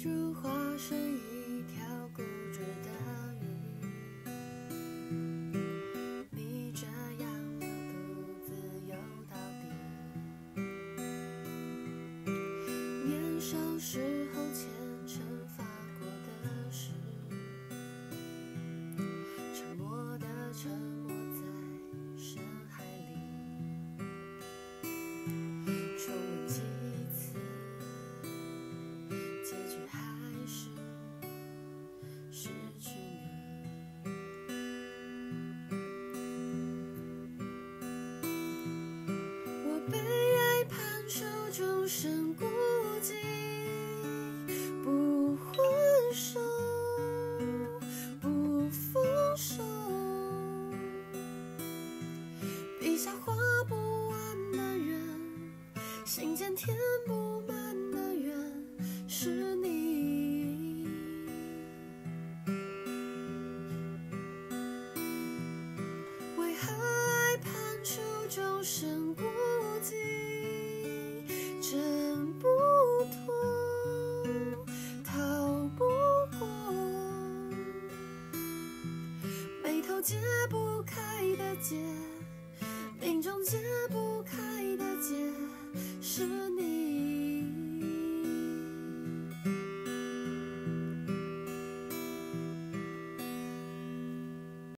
如花水一笔下画不完的圆心间填不满的缘是你。为何爱判处众生孤寂挣不脱逃不过。眉头解不开的结 things